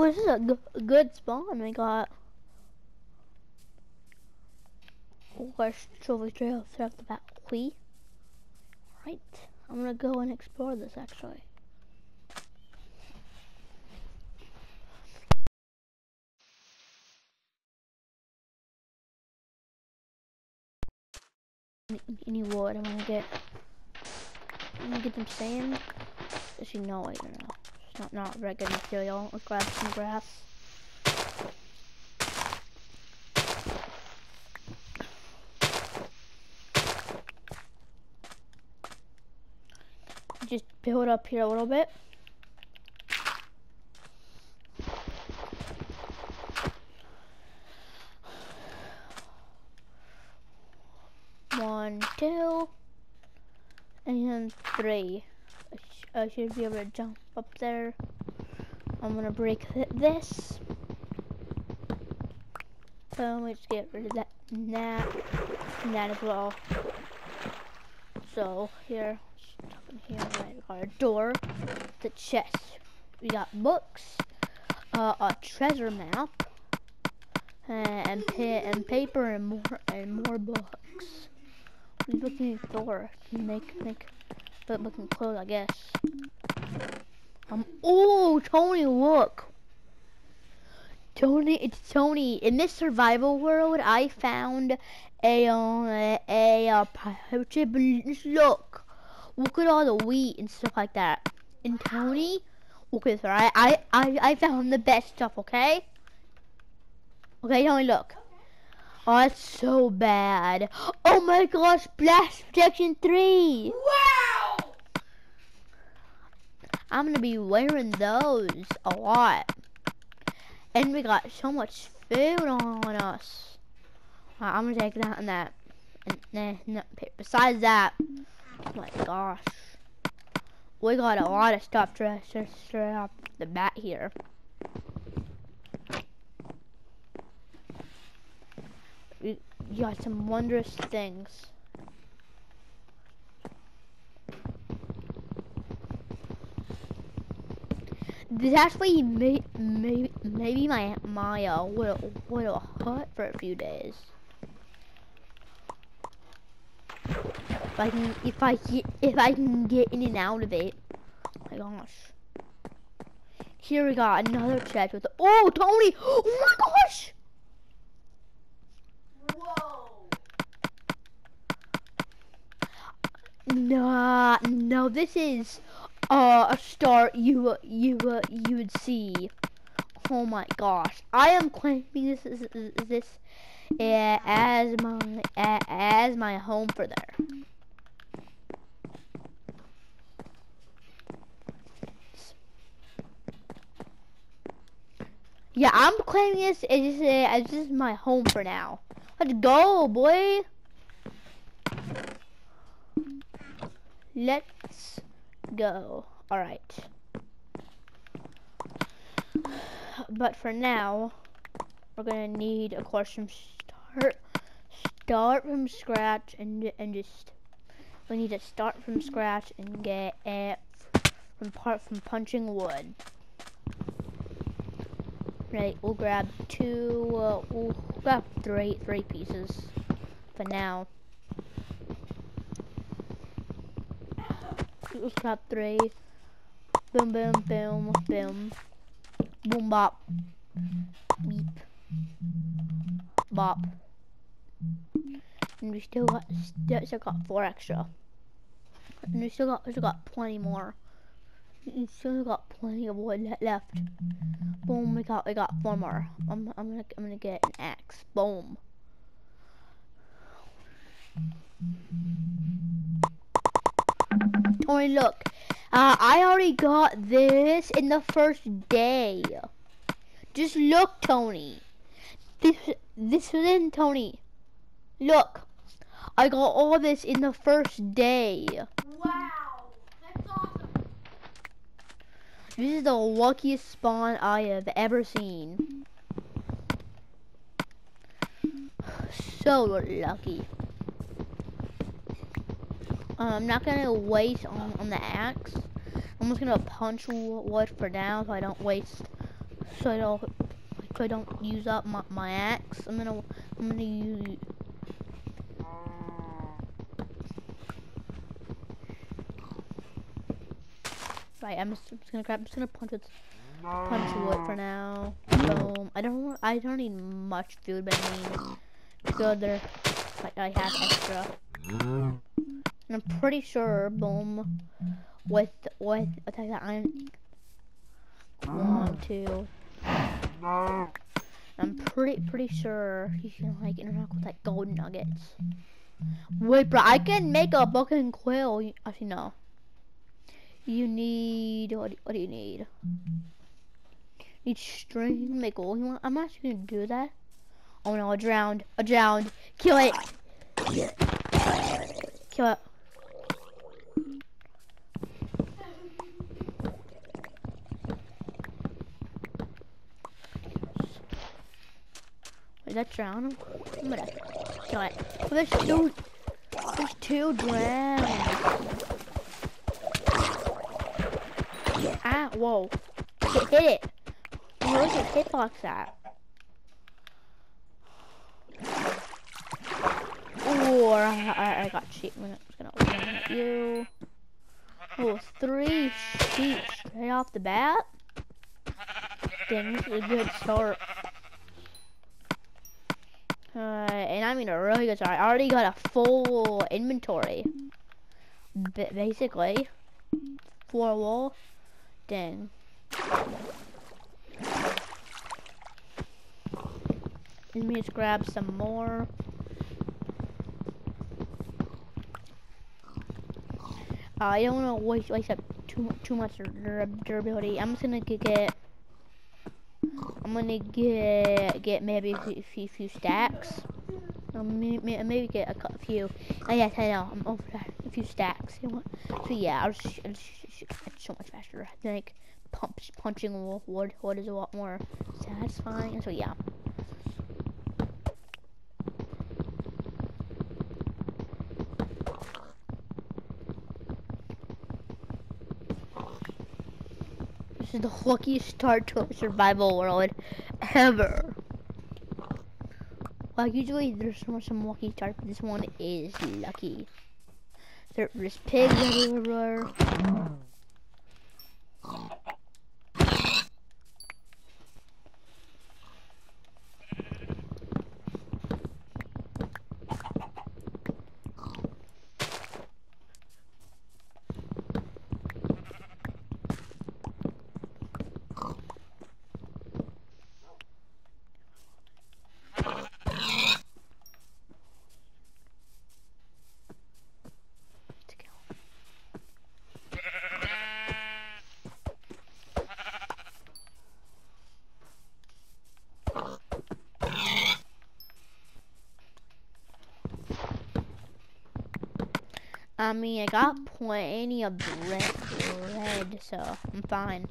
Oh, this is a good spawn we got. There's trophy trail throughout the valley. Right, I'm gonna go and explore this actually. Any, wood I'm gonna get. I'm gonna get some sand. Actually, no, don't know. Not, not good material. Let's grab some grass. Just build up here a little bit. One, two, and three. I, should be able to jump up there. I'm gonna break th this. Boom, let's get rid of that, and that, and that as well. So, here, stuff in here, right, we got a door, the chest. We got books, uh, a treasure map, and, pa and paper and more, and more books. We're looking for make, make, but looking clothes, I guess. Um, oh, Tony, look. Tony, it's Tony. In this survival world, I found a, uh, a, a, uh, look. Look at all the wheat and stuff like that. And Tony, look at this, alright? I, I, I found the best stuff, okay? Okay, Tony, look. Oh, that's so bad. Oh my gosh, blast protection 3. Wow! I'm gonna be wearing those a lot. And we got so much food on us. Alright, I'm gonna take that and that. And nah, besides that, oh my gosh. We got a lot of stuff to straight off the bat here. We got some wondrous things. This actually may, may, maybe my my uh little little hut for a few days. If I can if I get if I can get in and out of it. Oh my gosh. Here we got another chest with oh Tony! Oh my gosh! Whoa! Nah, no, this is uh, a star you you uh, you would see. Oh my gosh, I am claiming this is this uh, as my uh, as my home for there. Yeah, I'm claiming this as, uh, as this is my home for now. Let's go, boy. Let's go. Alright. But for now, we're gonna need, of course, some start, start from scratch and, and just, we need to start from scratch and get it from part from punching wood. Right, we'll grab two, uh, we'll grab three, three pieces for now. Grab three. Boom, boom, boom, boom. Boom, bop. Beep. Bop. And we still got, still got four extra. And we still got, we still got plenty more. We still got plenty of wood left. Boom, we got, we got four more. I'm, I'm gonna, I'm gonna get an axe. Boom. Tony, look. Uh, I already got this in the first day. Just look, Tony. This, this is in Tony. Look. I got all this in the first day. Wow, that's awesome. This is the luckiest spawn I have ever seen. So lucky. Uh, I'm not gonna waste on, on the axe. I'm just gonna punch wood for now so I don't waste, so I don't, so I don't use up my, my axe. I'm gonna, I'm gonna use. Right, I'm just, I'm just gonna grab. I'm just gonna punch it, punch wood for now. Boom. I don't, I don't need much food, but I mean, good there. Like I have extra. And I'm pretty sure, boom, with with Attack that I'm one, two. I'm pretty pretty sure you can like interact with like gold nuggets. Wait, bro, I can make a and quill. Actually, no. You need what? What do you need? Need string. Make all You want- I'm actually gonna do that. Oh no, I drowned. I drowned. Kill it. Kill it. Wait, that drown him? I'm gonna kill it. Oh, there's two. There's two drowns. Ah, whoa. Hit, hit it. Where's your hitbox at? Ooh, I, I, I got cheap. I'm just gonna open at you. Oh, three sheep straight off the bat. Dang, this is a good start. Uh, and I mean a really good start. I already got a full inventory. B basically. Four wall. Dang. Let me just grab some more. I don't want to waste waste up too too much dur- durability. I'm just gonna get. I'm gonna get get maybe a few, few, stacks. Um, maybe, maybe get a few. Oh yes, I know. I'm over that. A few stacks. You know? So yeah, I'll just, I'll just, so much faster. I think pump, punching wo- wood wood is a lot more satisfying. So yeah. This is the luckiest start to a survival world ever. Like usually there's some some lucky start, but this one is lucky. There- There's pigs everywhere. to go. I mean, I got plenty of bread, bread so I'm fine.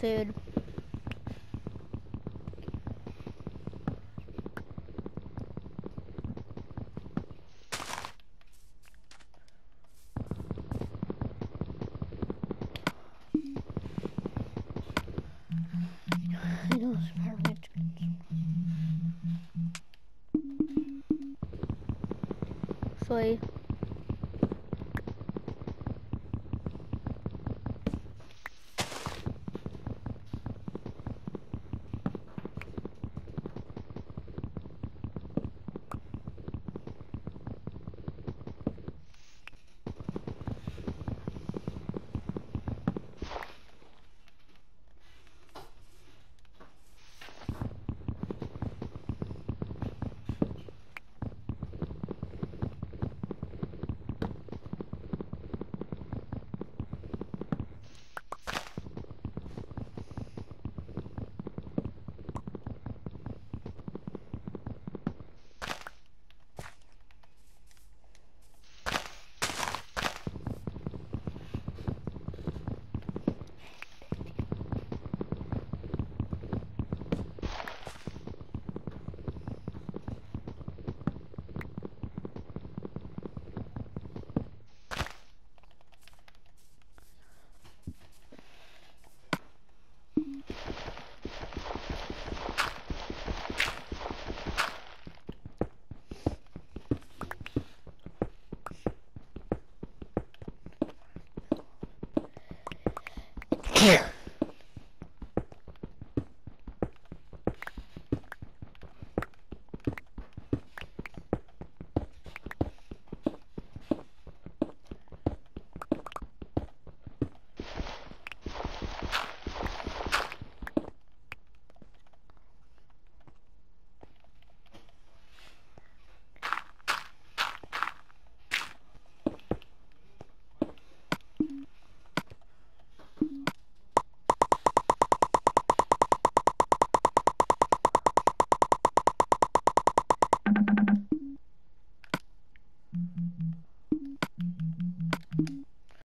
Food. Soy. care.